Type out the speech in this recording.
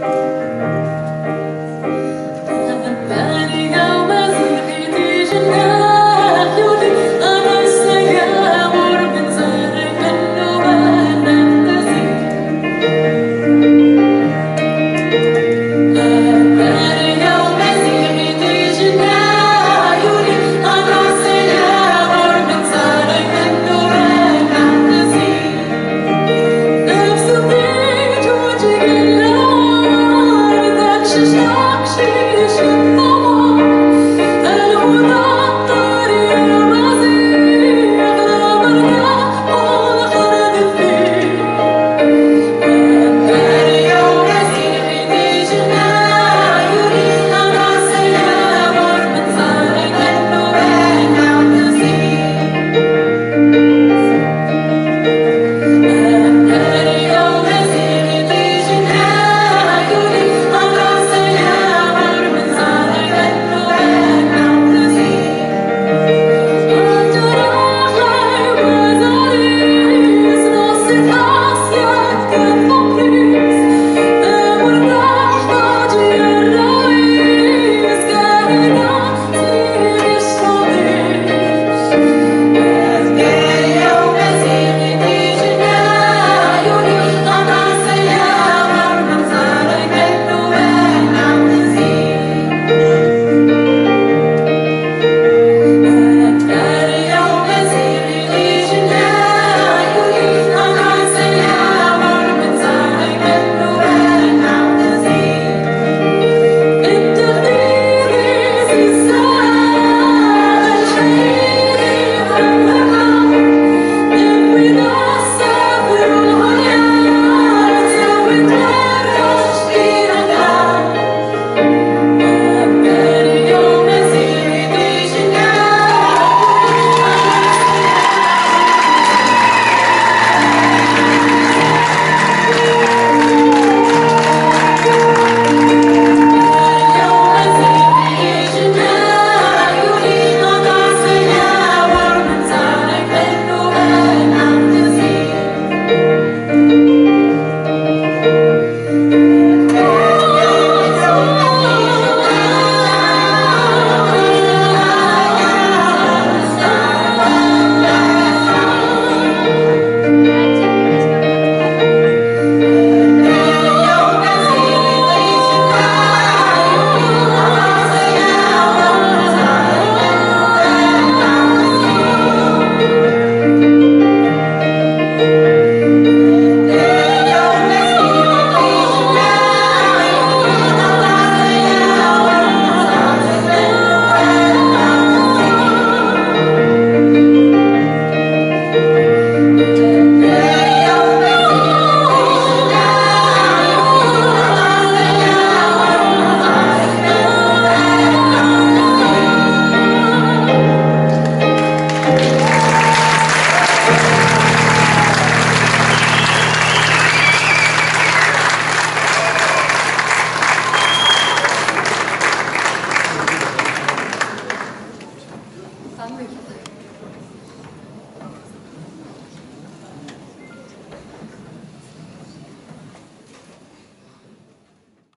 you.